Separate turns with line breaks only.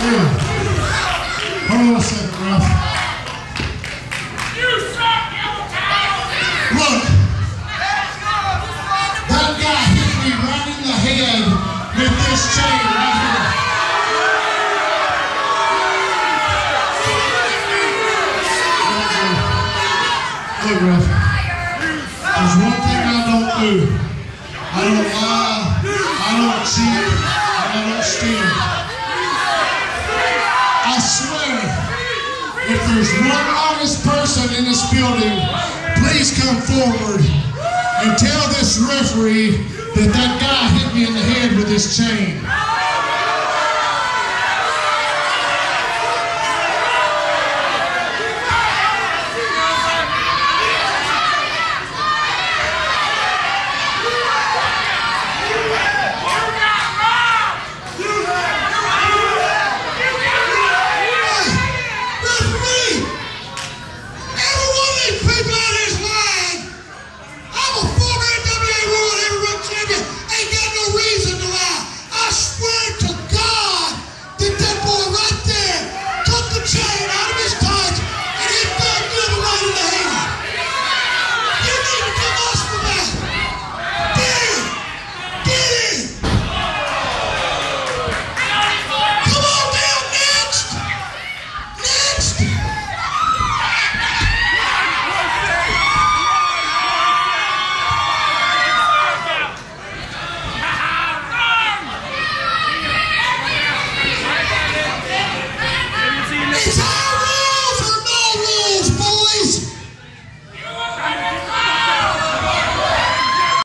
Look, that guy hit me right in the head with this chain right here. Look, there's one thing I don't do. I don't lie, I don't cheat, I swear, if there's one honest person in this building, please come forward and tell this referee that that guy hit me in the head with his chain. It's